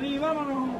David, vámonos.